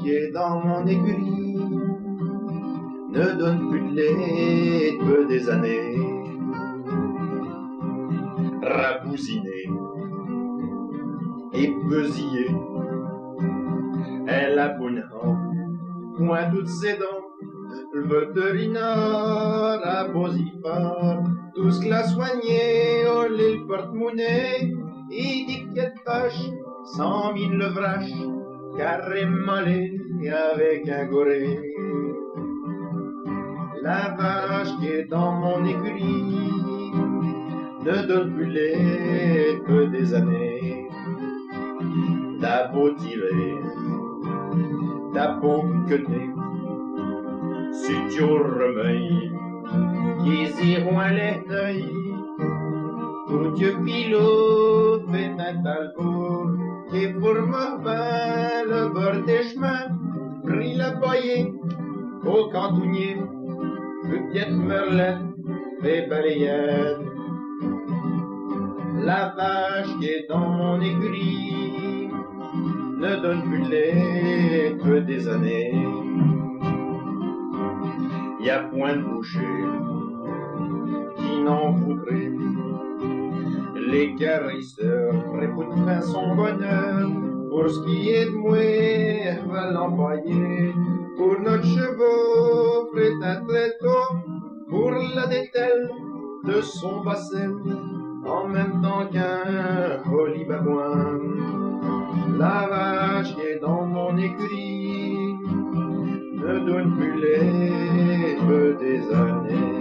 qui est dans mon écurie ne donne plus de lait depuis des années. Rabousinée et elle a point toutes ses dents. Le vétérinaire a fort, tout ce l'a soigné, oh le porte-monnaie, il dit qu'elle tâche, cent mille levraches, carré mollet avec un goré. La vache qui est dans mon écurie ne donne plus lait que des années. T'as beau tirer, t'as beau queter, si tu remeilles, qu'ils iront à l'œil, tout Dieu pilote fait un talbot, et pour me le chemins, pris la boyer au cantonnier, petite merlette fait balayette. La vache qui est dans mon écurie ne donne plus de lait que des années. Y a point de boucher qui n'en voudrait. Les carisseurs répondent fin son bonheur. Pour ce qui est de moi, va l'employer. Pour notre chevaux, un tréteau. Pour la dételle de son bassin, en même temps qu'un babouin. La vache qui est dans mon écurie ne donne plus les feux des années.